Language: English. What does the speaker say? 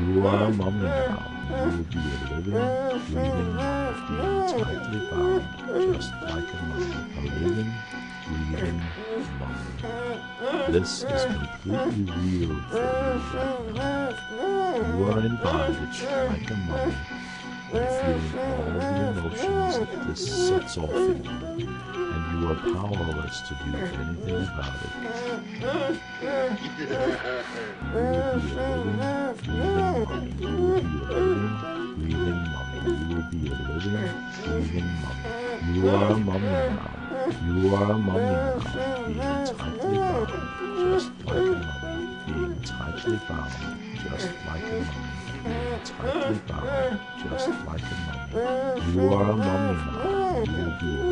You are a mummy now. You will be a living, breathing being tightly bound, just like a mummy. A living, breathing mummy. This is completely real for you now. You are in bondage like a mummy and feeling all the emotions that this sets off in you, and you are powerless to do anything about it. You Be a living, breathing mummy. You are a mummy now. You are a mummy now, being tightly bound, just like a mummy, being tightly bound, just like a mummy being tightly bound, just like a mummy. You are a mummy now. You will be